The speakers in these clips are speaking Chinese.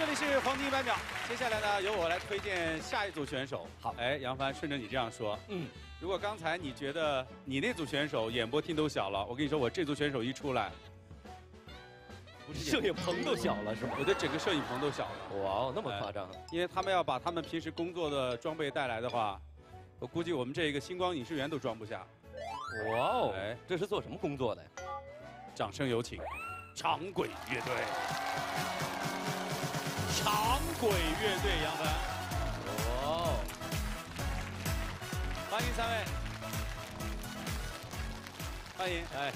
这里是黄金一百秒，接下来呢，由我来推荐下一组选手。好哎，杨帆，顺着你这样说，嗯，如果刚才你觉得你那组选手演播厅都小了，我跟你说，我这组选手一出来，不是摄影棚都小了是吗？我的整个摄影棚都小了，哇哦，那么夸张？因为他们要把他们平时工作的装备带来的话，我估计我们这一个星光影视园都装不下。哇哦，哎这是做什么工作的呀？掌声有请，长轨乐队。长轨乐队杨帆，哇哦，欢迎三位，欢迎，哎，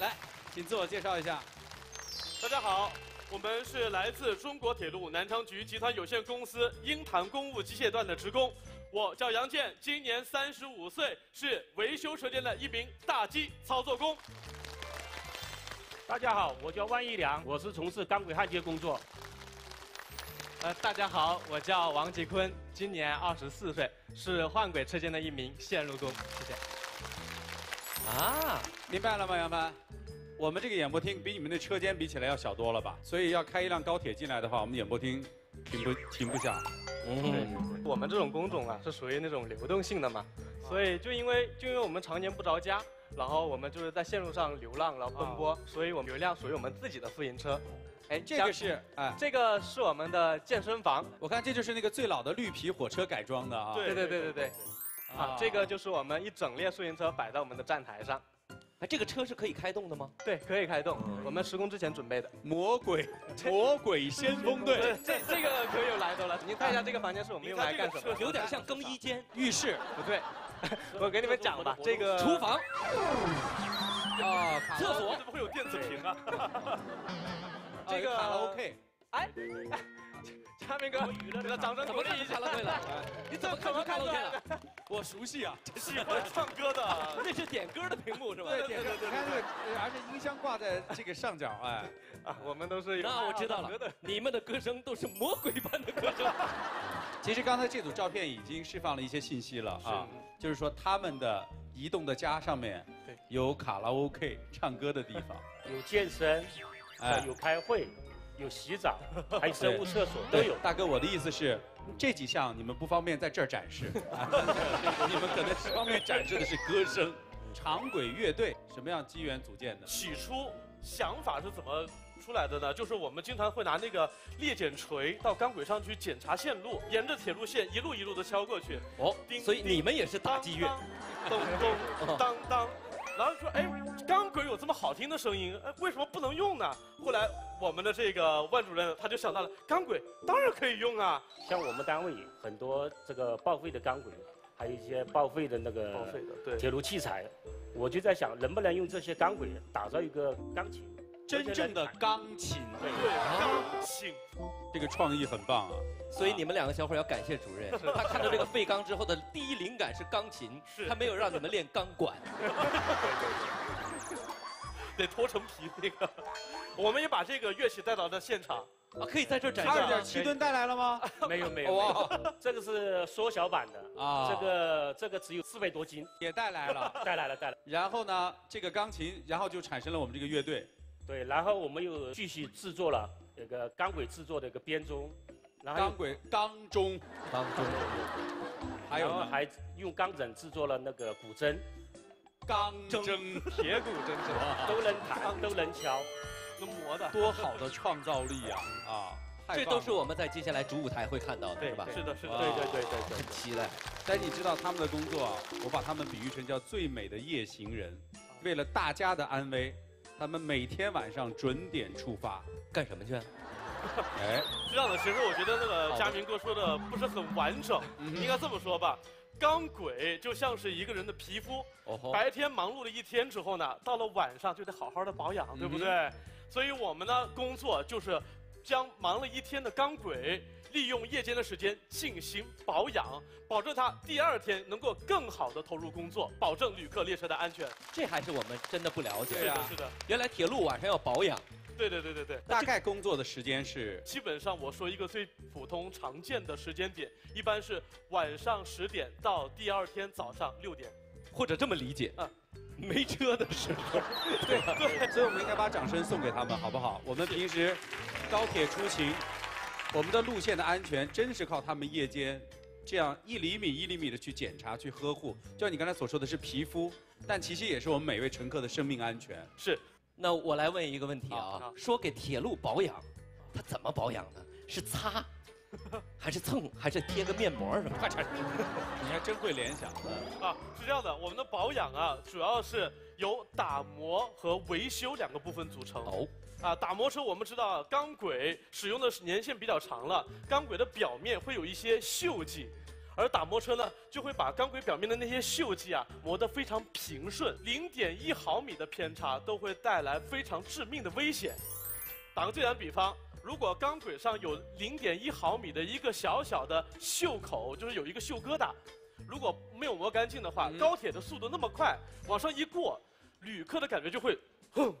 来，请自我介绍一下。大家好，我们是来自中国铁路南昌局集团有限公司鹰潭公务机械段的职工。我叫杨健，今年三十五岁，是维修车间的一名大机操作工。大家好，我叫万一良，我是从事钢轨焊接工作。呃，大家好，我叫王吉坤，今年二十四岁，是换轨车间的一名线路工。谢谢。啊，明白了吗，杨帆？我们这个演播厅比你们的车间比起来要小多了吧？所以要开一辆高铁进来的话，我们演播厅停不停不下。嗯，我们这种工种啊，是属于那种流动性的嘛，所以就因为就因为我们常年不着家，然后我们就是在线路上流浪，然后奔波，所以我们有一辆属于我们自己的自行车。哎，这个是哎，这个是我们的健身房。我看这就是那个最老的绿皮火车改装的啊。对对对对对。啊，这个就是我们一整列自行车摆在我们的站台上。哎，这个车是可以开动的吗？对，可以开动。我们施工之前准备的。魔鬼 魔鬼先锋队，这这个可有来头了。您看一下这个房间是我们用来干什么？有点像更衣间、浴室。不对，我给你们讲吧，这个厨房。啊，厕所怎么会有电子屏啊？这个卡拉 OK。哎，嘉明哥，给他掌声鼓励一下。卡拉 OK 了？你怎么看出卡拉 OK 了？我熟悉啊，喜欢 唱歌的，那是点歌的屏幕是吧？对对对对，你看这个，而且音箱挂在这个上角，哎，啊，我们都是那我知道了，你们的歌声都是魔鬼般的歌声。其实刚才这组照片已经释放了一些信息了啊，就是说他们的移动的家上面有卡拉 OK 唱歌的地方，有健身，哎有开会，有洗澡，还有生物厕所都有。大哥，我的意思是，这几项你们不方便在这儿展示，啊你们可能是方便展示的是歌声。长轨乐队什么样机缘组建的？起初想法是怎么出来的呢？就是我们经常会拿那个猎剪锤到钢轨上去检查线路，沿着铁路线一路一路的敲过去。哦，所以你们也是打击乐，咚咚当当，然后说，哎，钢轨有这么好听的声音，哎，为什么不能用呢？后来我们的这个万主任他就想到了，钢轨当然可以用啊。像我们单位很多这个报废的钢轨，还有一些报废的那个报废的对铁路器材，我就在想，能不能用这些钢轨打造一个钢琴，真正的钢琴，对钢琴，这个创意很棒啊。所以你们两个小伙要感谢主任，他看到这个废钢之后的第一灵感是钢琴，他没有让你们练钢管。得脱层皮那个，我们也把这个乐器带到了现场。啊，可以在这儿展示。二点七吨带来了吗？没有没有，哇这个是缩小版的啊这个这个只有四百多斤，也带来了，带来了带来了。然后呢，这个钢琴，然后就产生了我们这个乐队。对，然后我们又继续制作了这个钢轨制作的一个编钟，然后钢轨钢钟，钢钟，还有呢然后还用钢枕制作了那个古筝，钢针，铁骨真是 都能弹都能敲。能磨的，多好的创造力啊 啊！这都是我们在接下来主舞台会看到的，是吧？是的，是的，对对对对对很期待。但是你知道他们的工作啊，我把他们比喻成叫最美的夜行人，为了大家的安危，他们每天晚上准点出发，干什么去？哎，这样的，其实我觉得那个嘉明哥说的不是很完整，应该这么说吧。钢轨就像是一个人的皮肤，白天忙碌了一天之后呢，到了晚上就得好好的保养，对不对？所以我们呢工作就是将忙了一天的钢轨利用夜间的时间进行保养，保证它第二天能够更好的投入工作，保证旅客列车的安全。这还是我们真的不了解。是的，是的，原来铁路晚上要保养。对对对对对。大概工作的时间是基本上我说一个最普通常见的时间点，一般是晚上十点到第二天早上六点。或者这么理解，嗯，没车的时候，对对，所以我们应该把掌声送给他们，好不好？我们平时高铁出行我们的路线的安全真是靠他们夜间这样一厘米一厘米的去检查、去呵护。就像你刚才所说的是皮肤，但其实也是我们每位乘客的生命安全。是，那我来问一个问题啊，说给铁路保养，它怎么保养呢？是擦，还是蹭，还是贴个面膜什么？快点，你还真会联想。啊，是这样的，我们的保养啊，主要是由打磨和维修两个部分组成。哦，啊，打磨车我们知道钢轨使用的年限比较长了，钢轨的表面会有一些锈迹，而打磨车呢就会把钢轨表面的那些锈迹啊磨得非常平顺，零点一毫米的偏差都会带来非常致命的危险。打个最简单比方，如果钢轨上有零点一毫米的一个小小的锈口，就是有一个锈疙瘩，如果没有磨干净的话，嗯高铁的速度那么快，往上一过，旅客的感觉就会，哼。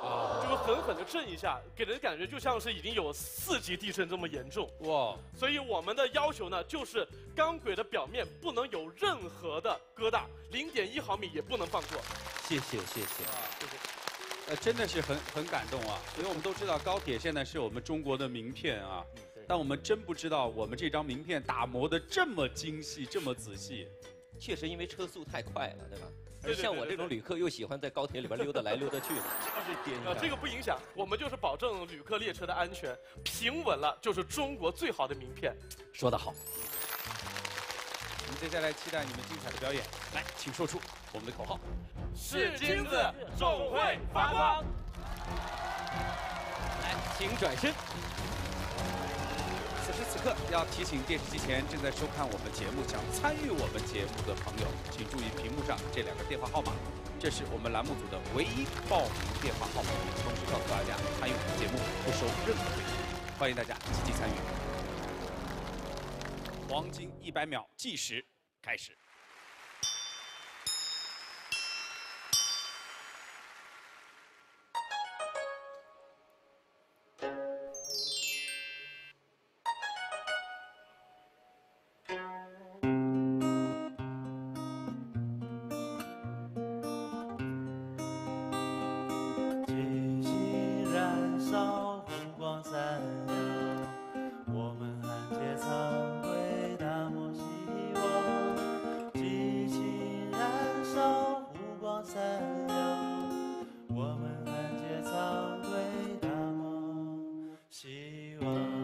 啊，狠狠地震一下，给人的感觉就像是已经有四级地震这么严重。哇，所以我们的要求呢，就是钢轨的表面不能有任何的疙瘩，零点一毫米也不能放过。谢谢谢谢啊，谢谢。呃，真的是很很感动啊！因为我们都知道高铁现在是我们中国的名片啊，嗯，但我们真不知道我们这张名片打磨的这么精细、这么仔细。确实因为车速太快了，对吧？而像我这种旅客又喜欢在高铁里边溜达来溜达去的，呃，这个不影响，我们就是保证旅客列车的安全，平稳了就是中国最好的名片。说得好。我们接下来期待你们精彩的表演，来，请说出我们的口号。是金子，总会发光。来，请转身。此时此刻，要提醒电视机前正在收看我们节目、想参与我们节目的朋友，请注意屏幕上这两个电话号码，这是我们栏目组的唯一报名电话号码。同时告诉大家，参与我们节目不收任何费用，欢迎大家积极参与。黄金一百秒计时开始。you love.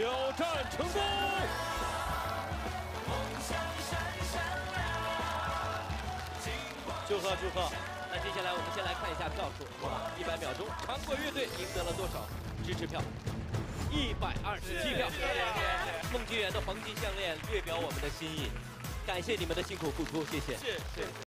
挑战成功。祝贺祝贺！那接下来我们先来看一下票数？一百秒钟，长果乐队赢得了多少支持票？一百二十七票。孟金源的黄金项链略表我们的心意，感谢你们的辛苦付出，谢谢。谢谢。